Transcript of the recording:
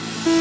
Mm-hmm.